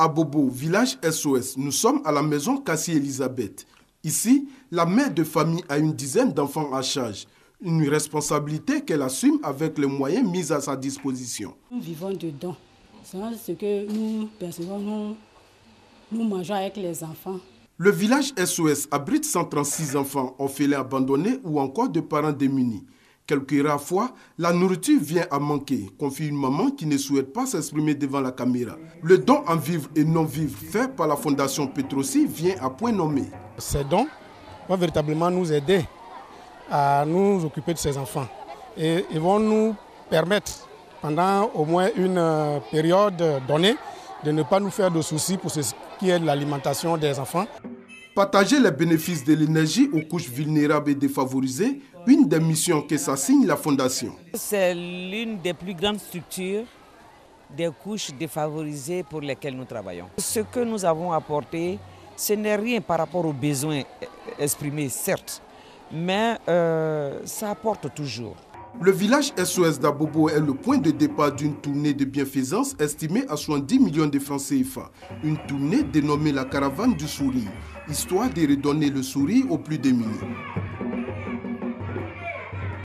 À Bobo, village SOS, nous sommes à la maison Cassie Elisabeth. Ici, la mère de famille a une dizaine d'enfants à charge. Une responsabilité qu'elle assume avec les moyens mis à sa disposition. Nous vivons dedans. C'est ce que nous percevons, nous, nous mangeons avec les enfants. Le village SOS abrite 136 enfants orphelins abandonnés ou encore de parents démunis. Quelques rares fois, la nourriture vient à manquer, confie une maman qui ne souhaite pas s'exprimer devant la caméra. Le don en vivre et non vivre fait par la fondation Petrosi vient à point nommé. Ces dons vont véritablement nous aider à nous occuper de ces enfants et ils vont nous permettre pendant au moins une euh, période donnée de ne pas nous faire de soucis pour ce qui est de l'alimentation des enfants. Partager les bénéfices de l'énergie aux couches vulnérables et défavorisées, une des missions que s'assigne la Fondation. C'est l'une des plus grandes structures des couches défavorisées pour lesquelles nous travaillons. Ce que nous avons apporté, ce n'est rien par rapport aux besoins exprimés, certes, mais euh, ça apporte toujours. Le village SOS d'Abobo est le point de départ d'une tournée de bienfaisance estimée à 70 millions de francs CFA. Une tournée dénommée la caravane du sourire, histoire de redonner le sourire aux plus démunis.